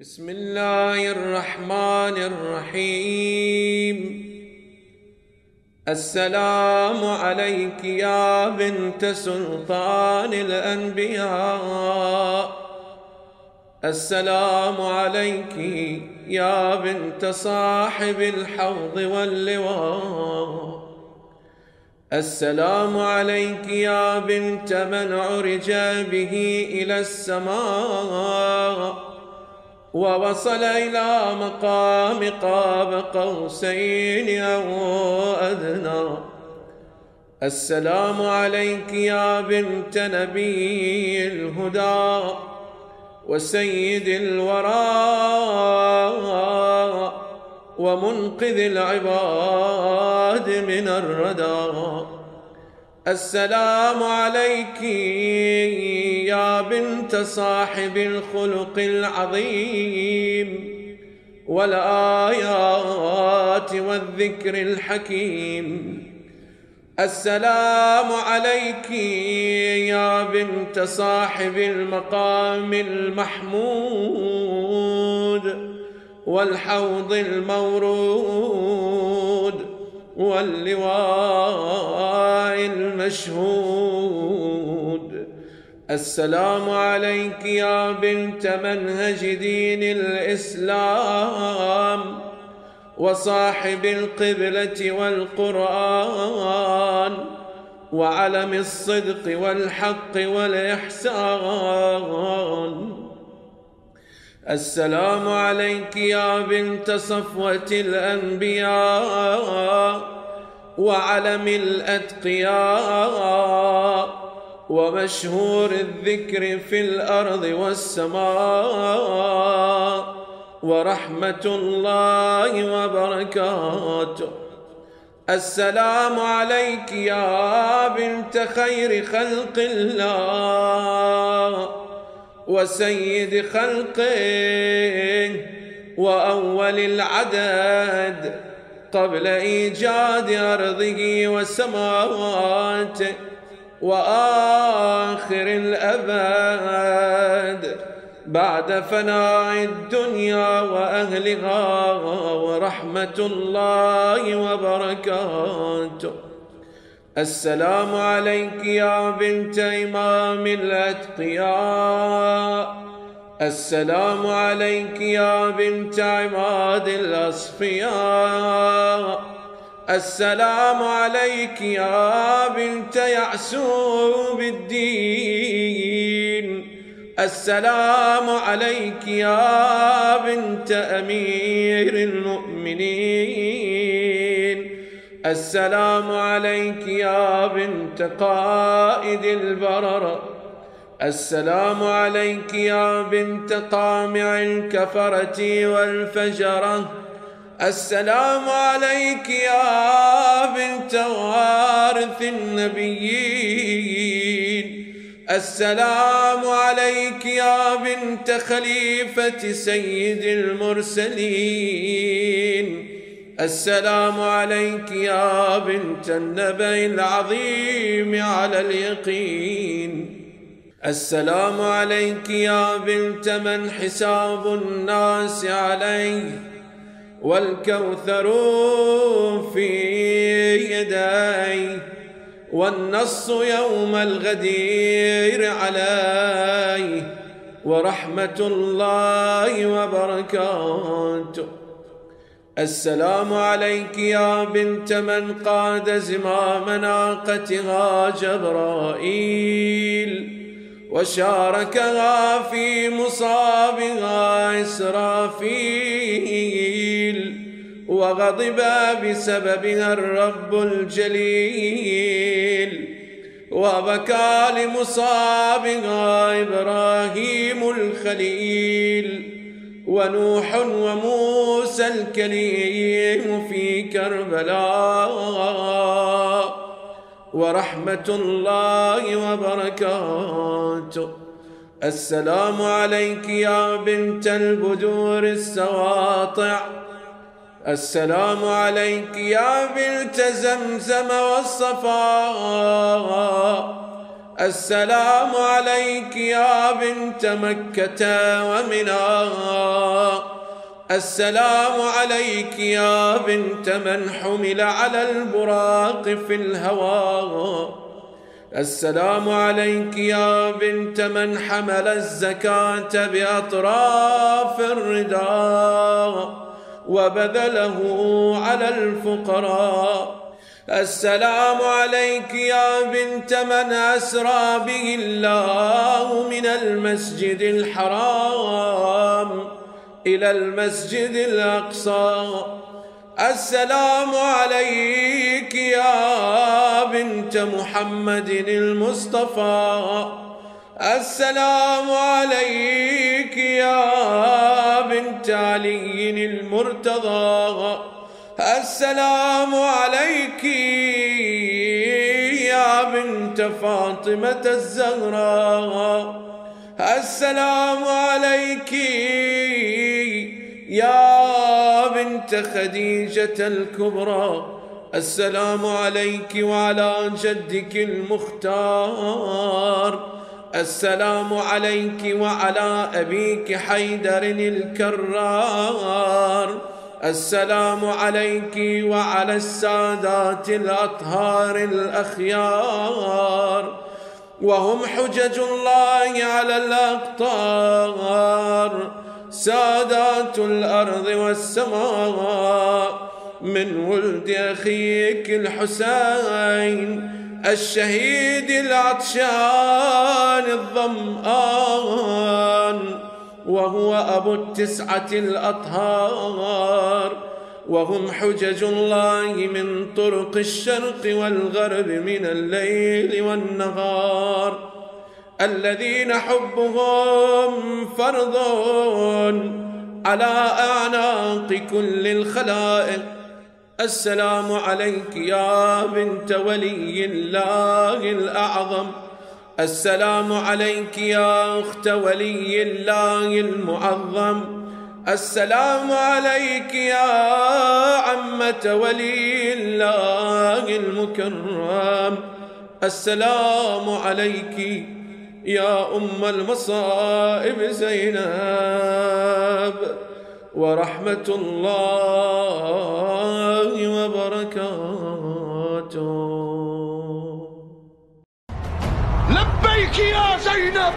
بسم الله الرحمن الرحيم. السلام عليك يا بنت سلطان الأنبياء. السلام عليك يا بنت صاحب الحوض واللواء. السلام عليك يا بنت من عرج به إلى السماء. ووصل إلى مقام قاب قوسين أو أدنى. السلام عليك يا بنت نبي الهدى وسيد الورى ومنقذ العباد من الردى. السلام عليك يا بنت صاحب الخلق العظيم والآيات والذكر الحكيم. السلام عليك يا بنت صاحب المقام المحمود والحوض المورود واللواء المشهود. السلام عليك يا بنت منهج دين الإسلام وصاحب القبلة والقرآن وعلم الصدق والحق والإحسان. السلام عليك يا بنت صفوة الأنبياء وعلم الأتقياء ومشهور الذكر في الأرض والسماء ورحمة الله وبركاته. السلام عليك يا بنت خير خلق الله وسيد خلقه وأول العدد. قبل إيجاد أرضه وسماواته وآخر الأبد بعد فناء الدنيا وأهلها ورحمة الله وبركاته. السلام عليك يا بنت إمام الأتقياء. السلام عليك يا بنت عماد الأصفياء. السلام عليك يا بنت يعسوب الدين. السلام عليك يا بنت أمير المؤمنين. السلام عليك يا بنت قائد البرر. السلام عليك يا بنت قامع الكفرة والفجرة. السلام عليك يا بنت وارث النبيين. السلام عليك يا بنت خليفة سيد المرسلين. السلام عليك يا بنت النبي العظيم على اليقين. السلام عليك يا بنت من حساب الناس عليه والكوثر في يديه والنص يوم الغدير عليه ورحمة الله وبركاته. السلام عليك يا بنت من قاد زمام ناقتها جبرائيل. وشاركها في مصابها إسرافيل وغضب بسببها الرب الجليل. وبكى لمصابها إبراهيم الخليل ونوح وموسى الكريم في كربلاء. ورحمة الله وبركاته. السلام عليك يا بنت البدور السواطع. السلام عليك يا بنت زمزم والصفا السلام عليك يا بنت مكة ومنى. السلام عليك يا بنت من حمل على البراق في الهوى. السلام عليك يا بنت من حمل الزكاة بأطراف الرداء وبذله على الفقراء. السلام عليك يا بنت من أسرى به الله من المسجد الحرام. إلى المسجد الأقصى. السلام عليك يا بنت محمد المصطفى. السلام عليك يا بنت علي المرتضى. السلام عليك يا بنت فاطمة الزهراء. السلام عليك يا بنت خديجة الكبرى السلام عليك وعلى جدك المختار. السلام عليك وعلى أبيك حيدر الكرار. السلام عليك وعلى السادات الأطهار الأخيار. وهم حجج الله على الأقطار. سادات الأرض والسماء من ولد أخيك الحسين الشهيد العطشان الظمآن وهو أبو التسعة الأطهار. وهم حجج الله من طرق الشرق والغرب من الليل والنهار. الذين حبهم فرض على أعناق كل الخلائق. السلام عليك يا بنت ولي الله الأعظم. السلام عليك يا أخت ولي الله المعظم. السلام عليك يا عمة ولي الله المكرم. السلام عليك يا أم المصائب زينب ورحمة الله وبركاته. لبيك يا زينب!